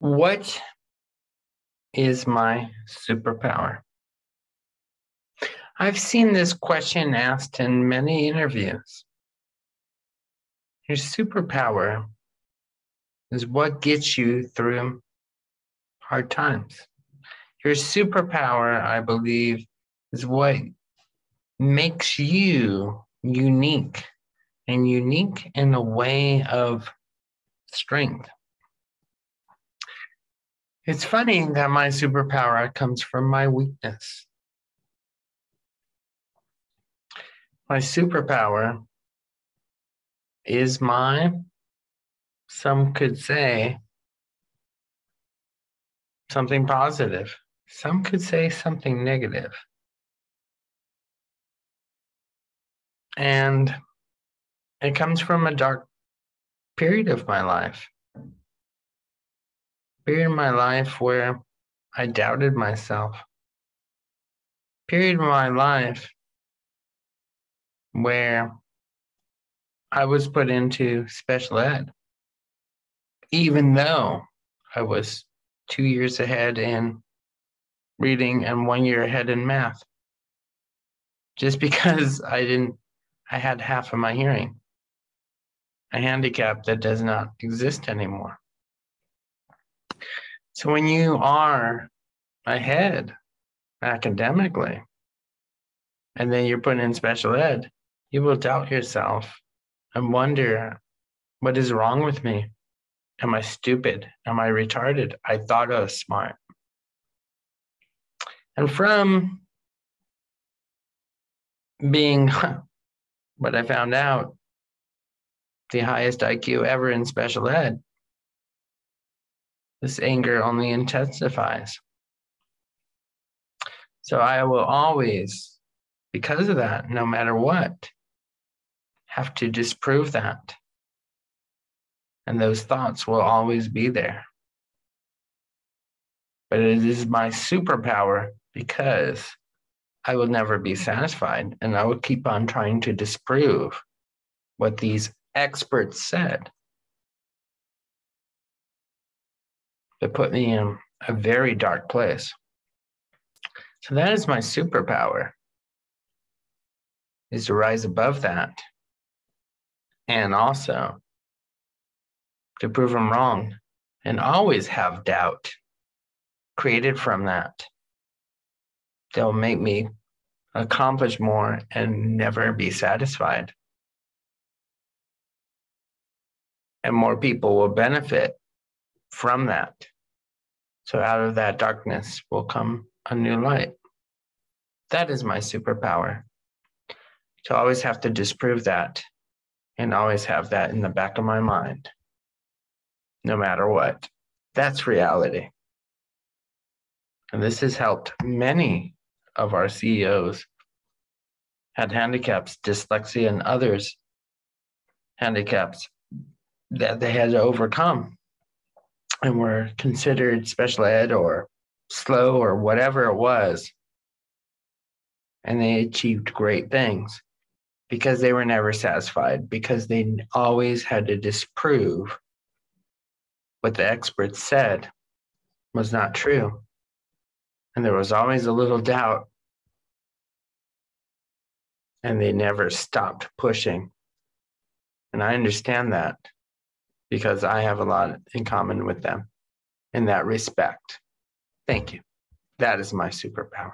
What is my superpower? I've seen this question asked in many interviews. Your superpower is what gets you through hard times. Your superpower, I believe, is what makes you unique and unique in a way of strength. It's funny that my superpower comes from my weakness. My superpower is my, some could say, something positive. Some could say something negative. And it comes from a dark period of my life period in my life where I doubted myself. Period in my life where I was put into special ed, even though I was two years ahead in reading and one year ahead in math. Just because I didn't, I had half of my hearing, a handicap that does not exist anymore. So when you are ahead academically, and then you're put in special ed, you will doubt yourself and wonder, what is wrong with me? Am I stupid? Am I retarded? I thought I was smart. And from being what I found out, the highest IQ ever in special ed, this anger only intensifies. So I will always, because of that, no matter what, have to disprove that. And those thoughts will always be there. But it is my superpower because I will never be satisfied and I will keep on trying to disprove what these experts said. That put me in a very dark place. So that is my superpower is to rise above that and also to prove them wrong and always have doubt created from that. They'll make me accomplish more and never be satisfied. And more people will benefit from that. So out of that darkness will come a new light. That is my superpower. To always have to disprove that and always have that in the back of my mind, no matter what. That's reality. And this has helped many of our CEOs had handicaps, dyslexia, and others handicaps that they had to overcome and were considered special ed or slow or whatever it was. And they achieved great things because they were never satisfied, because they always had to disprove what the experts said was not true. And there was always a little doubt. And they never stopped pushing. And I understand that because I have a lot in common with them in that respect. Thank you. That is my superpower.